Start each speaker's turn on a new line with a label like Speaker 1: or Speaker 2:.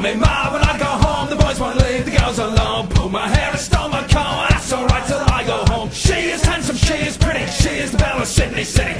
Speaker 1: Tell me, ma, when I go home, the boys won't leave the girls alone. Pull my hair and stole my car. That's alright till I go home. She is handsome, she is pretty, she is the belle of Sydney City.